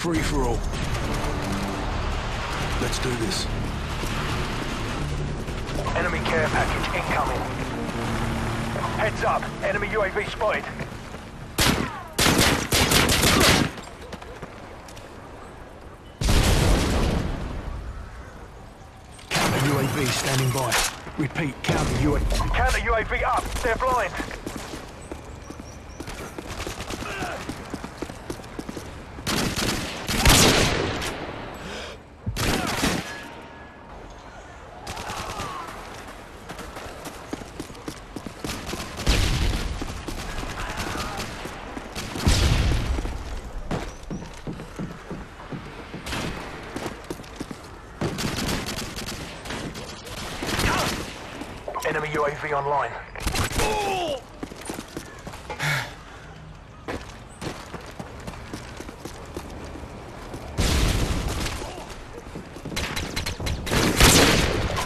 Free for all. Let's do this. Enemy care package incoming. Heads up, enemy UAV spotted. Counter UAV standing by. Repeat, counter UAV. Counter UAV up, they're blind. UAV online.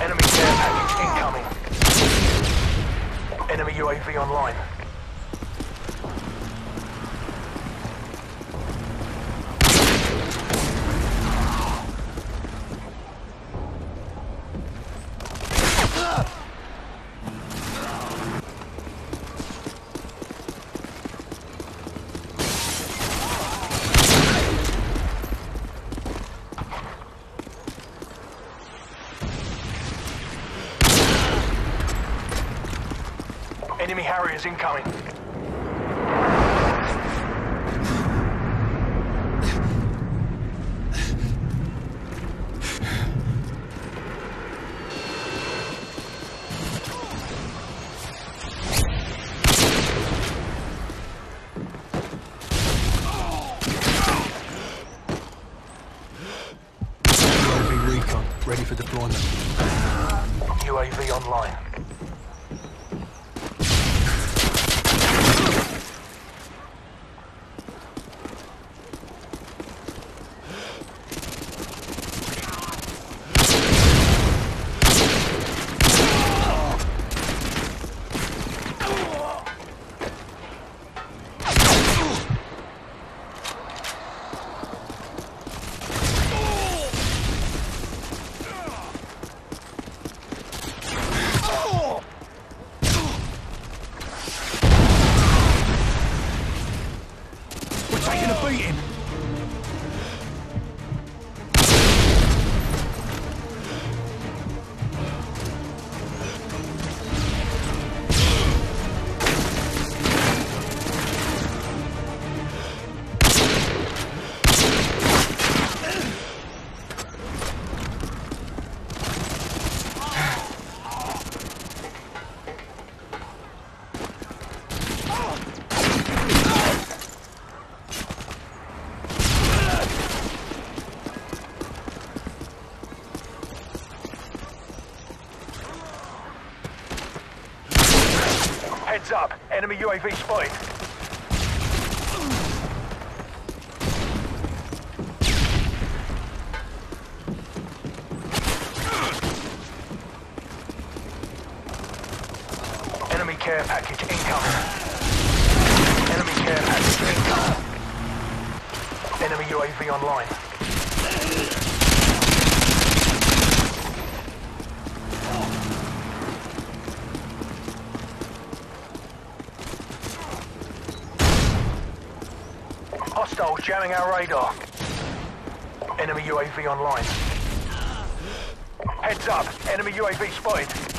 Enemy care package incoming. Enemy UAV online. Enemy Harriers incoming. Ready for deployment. UAV online. Heads up, enemy UAV spotted. Enemy care package incoming. Enemy care package incoming. Enemy UAV online. Hostiles jamming our radar. Enemy UAV online. Heads up, enemy UAV spotted.